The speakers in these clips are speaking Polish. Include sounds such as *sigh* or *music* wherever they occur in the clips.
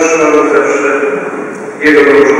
zatrzymał zawsze Jego dążenie.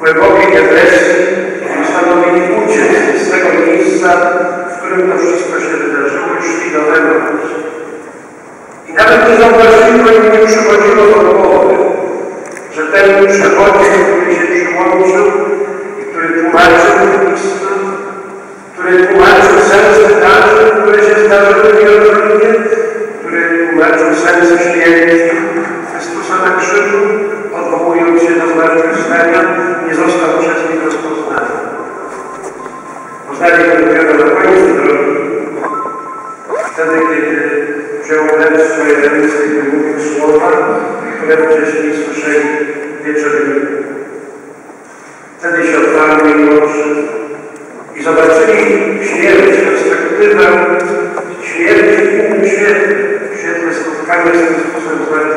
Głębokie niezręczne.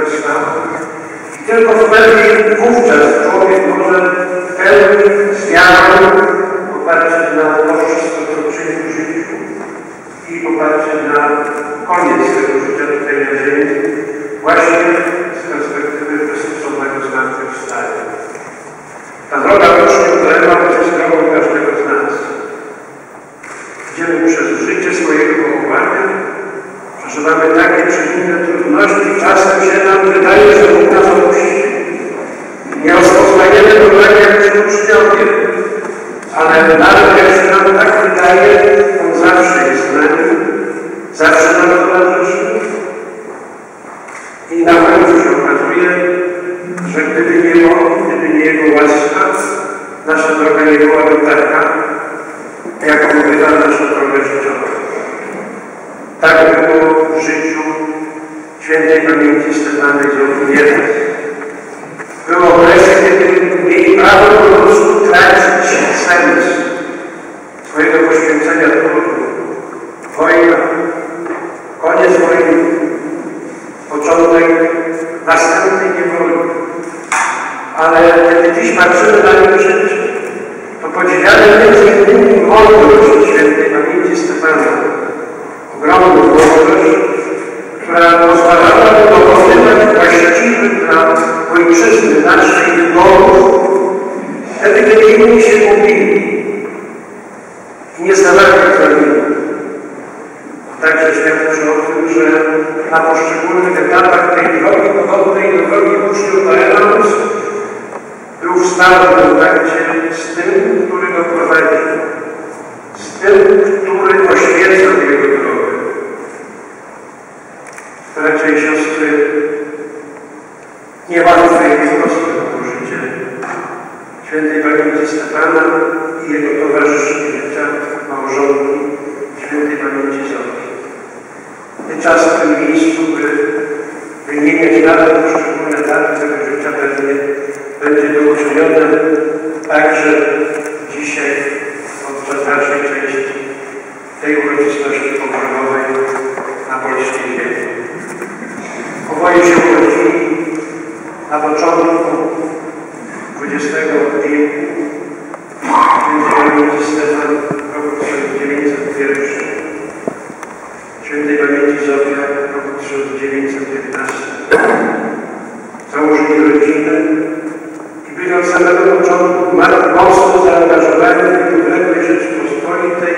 społeczna i tylko wtedy wówczas człowiek może w pełni świadom popatrzeć na nowość, co w życiu i popatrzeć na koniec tego życia tutaj na ziemi właśnie z perspektywy Chrystusowej zmartwychwstania. Ta droga uczniów będą czcią. Ale naród, jak się nam tak na poszczególnych etapach tej drogi, podobnej do drogi uczniów na Emaus, był wstał do just engaged with świętej pamięci Zofia roku 1915. Założyli rodzinę i byli od samego początku mocno zaangażowani w podległej Rzeczypospolitej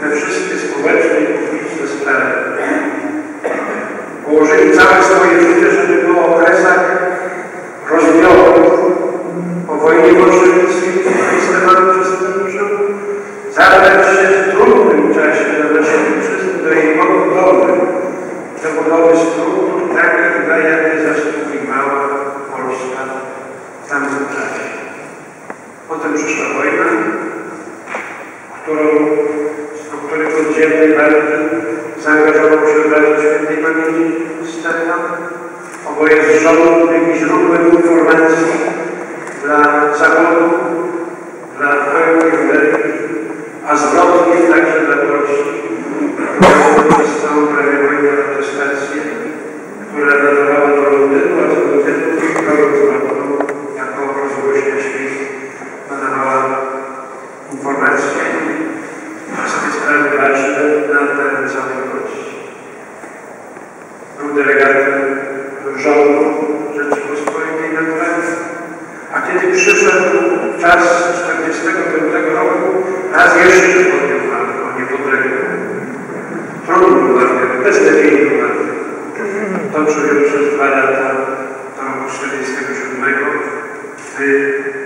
we wszystkie społeczne i publiczne sprawy. Położyli całe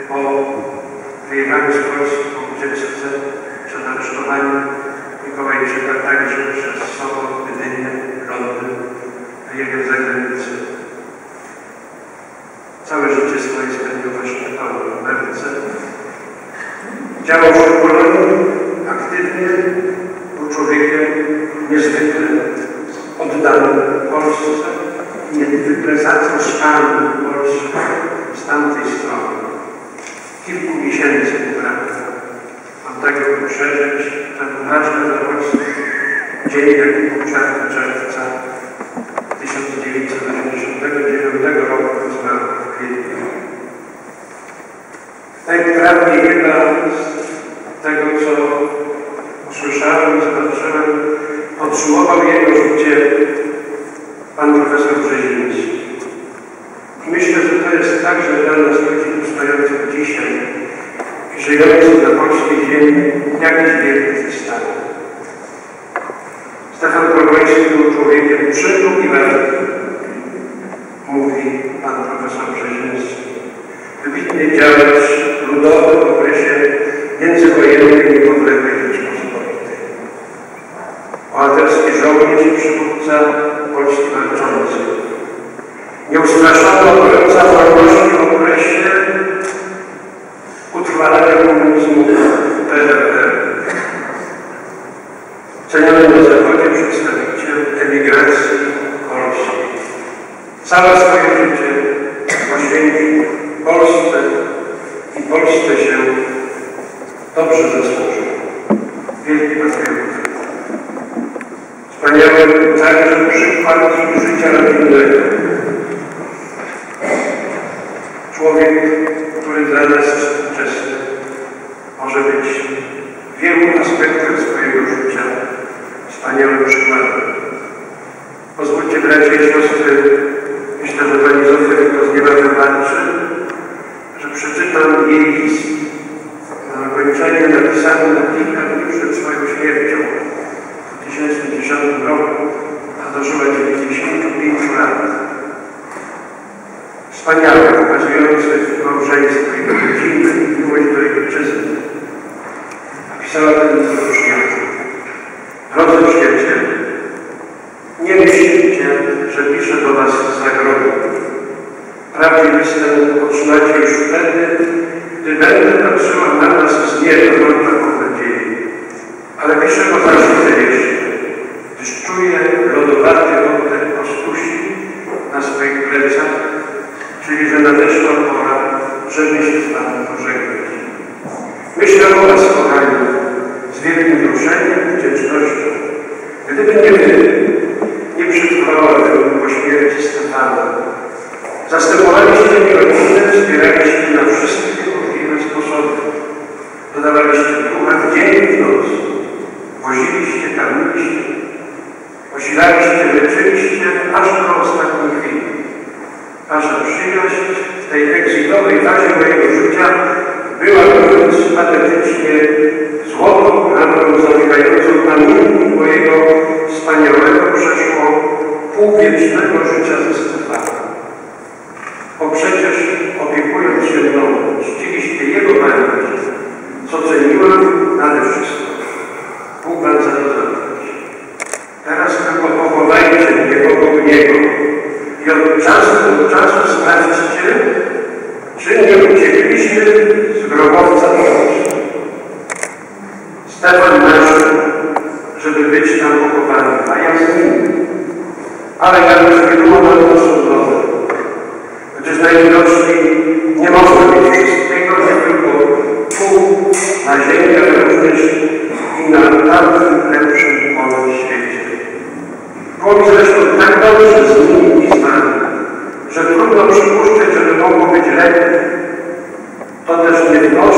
po wyjechaniu z Polski, po ucieczce, przed aresztowaniem Mikołaj Grzyba także przez Sobot, Gdynię, Londyn wyjechał za granicę. Całe życie swoje spędził właśnie w Ameryce. Działał w Polonii, David. Drogi bracia i siostry, i myślę, że potrzymajcie już wtedy, gdy będę patrzyła na nas z nieba, być finalnym lepszym polem w świecie. Było zresztą tak dobrze z nim i z nami, że trudno przypuszczać, żeby mogło być lepiej. To też nie wnosi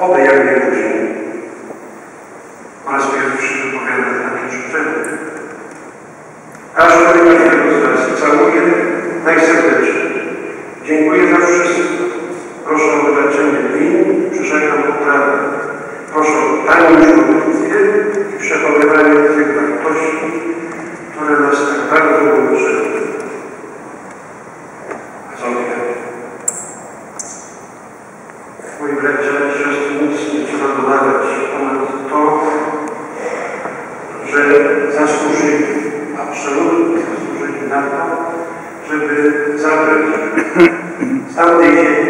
Obey służyli, absolutnie służyli na to, żeby zabrać. Z *laughs* tamtej ziemi.